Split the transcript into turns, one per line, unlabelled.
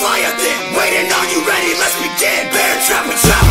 Leviathan Waiting on you ready, let's begin. Bear trap and trap